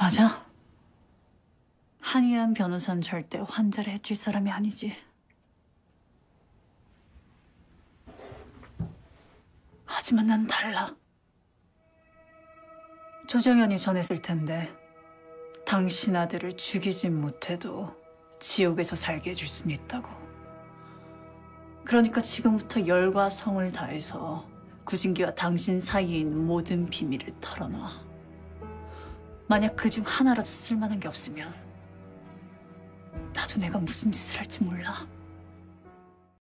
맞아. 한의한 변호사는 절대 환자를 해칠 사람이 아니지. 하지만 난 달라. 조정현이 전했을 텐데 당신 아들을 죽이진 못해도 지옥에서 살게 해줄 수는 있다고. 그러니까 지금부터 열과 성을 다해서 구진기와 당신 사이에 있는 모든 비밀을 털어놔. 만약 그 중 하나라도 쓸만한 게 없으면 나도 내가 무슨 짓을 할지 몰라.